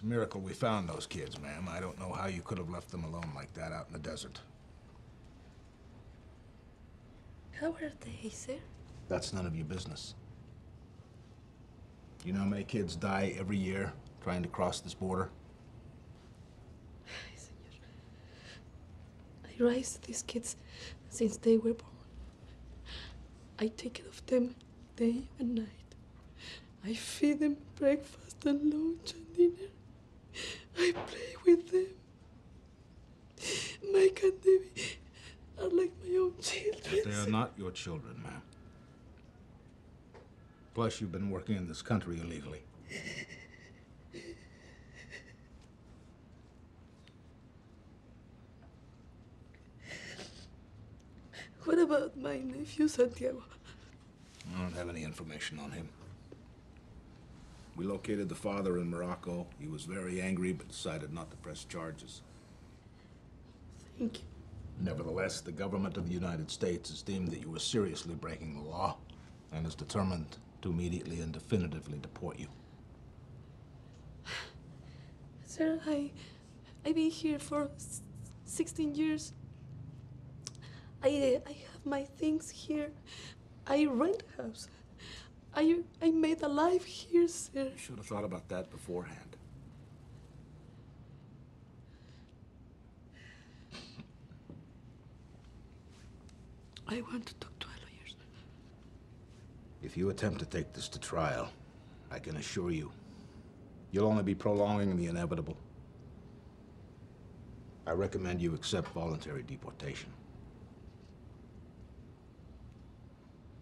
It's a miracle we found those kids, ma'am. I don't know how you could have left them alone like that out in the desert. How are they, sir? That's none of your business. You know how many kids die every year trying to cross this border? I raised these kids since they were born. I take care of them day and night. I feed them breakfast and lunch and dinner. I play with them. Mike and Debbie are like my own children. They are not your children, ma'am. Plus, you've been working in this country illegally. What about my nephew Santiago? I don't have any information on him. We located the father in Morocco. He was very angry, but decided not to press charges. Thank you. Nevertheless, the government of the United States has deemed that you were seriously breaking the law and is determined to immediately and definitively deport you. Sir, I, I've been here for 16 years. I, I have my things here. I rent a house. I, I made alive here, sir. You should have thought about that beforehand. I want to talk to a lawyer. If you attempt to take this to trial, I can assure you, you'll only be prolonging the inevitable. I recommend you accept voluntary deportation.